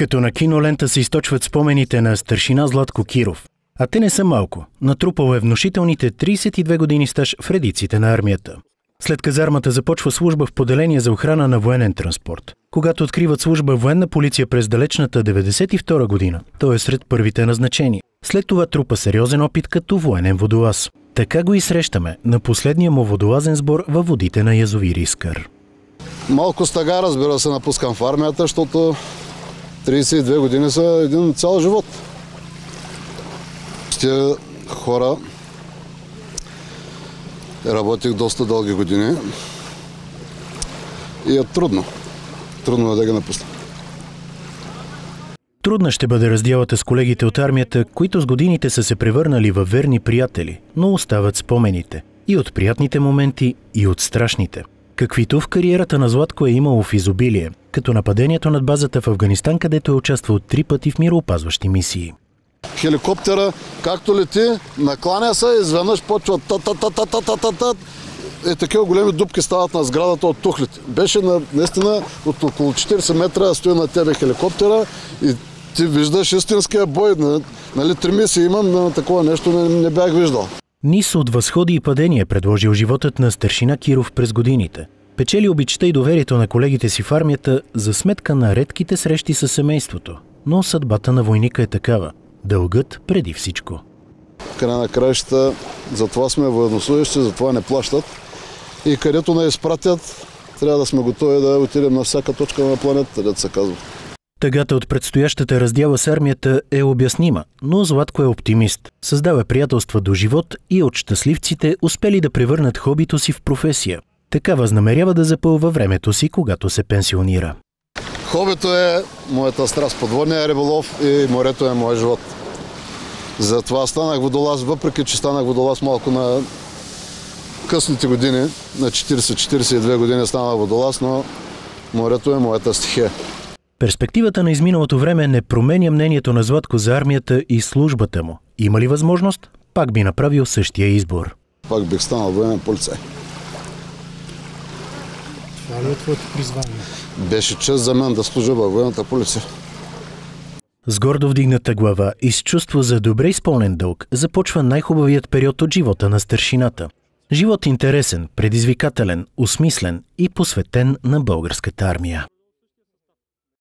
Като на кинолента се източват спомените на старшина Златко Киров. А те не са малко. Натрупал е внушителните 32 години стаж в редиците на армията. След казармата започва служба в поделение за охрана на военен транспорт. Когато откриват служба военна полиция през далечната 92 година, той е сред първите назначени. След това трупа сериозен опит като военен водолаз. Така го и срещаме на последния му водолазен сбор във водите на язовир Искър. Малко стага, разбира се, напускам в армията, защото 32 години са един цял живот. Тия хора работих доста дълги години и е трудно. Трудно е да ги напусна. Трудна ще бъде разделата с колегите от армията, които с годините са се превърнали във верни приятели, но остават спомените. И от приятните моменти, и от страшните. Каквито в кариерата на Златко е имало в изобилие, като нападението над базата в Афганистан, където е участвал три пъти в мироопазващи мисии. Хеликоптера, както лети, накланя се, изведнъж почва та та та та та та та та е, такива големи дупки стават на сградата от тухлите. Беше на, наистина от около 40 метра стои на тебе хеликоптера и ти виждаш истинския бой. Нали, три мисии имам, на такова нещо не, не бях виждал. Низ от възходи и падения предложил животът на старшина Киров през годините. Печели обичта и доверието на колегите си в армията за сметка на редките срещи с семейството. Но съдбата на войника е такава. Дългът преди всичко. Край на краищата, затова сме военнослужащи, затова не плащат. И където не изпратят, трябва да сме готови да отидем на всяка точка на планетата, където се казва. Тъгата от предстоящата раздяла с армията е обяснима, но Златко е оптимист. Създава приятелства до живот и от щастливците успели да превърнат хобито си в професия. Така възнамерява да запълва времето си, когато се пенсионира. Хобито е моята страст, подводния риболов и морето е моят живот. Затова станах водолаз, въпреки че станах водолаз малко на късните години, на 40-42 години станах водолаз, но морето е моята стихия. Перспективата на изминалото време не променя мнението на Златко за армията и службата му. Има ли възможност? Пак би направил същия избор. Пак бих станал военен полицай. Това ли е твоето призвание? Беше чест за мен да служа във военната полиция. С гордо вдигната глава и с чувство за добре изпълнен дълг започва най-хубавият период от живота на старшината. Живот интересен, предизвикателен, осмислен и посветен на българската армия.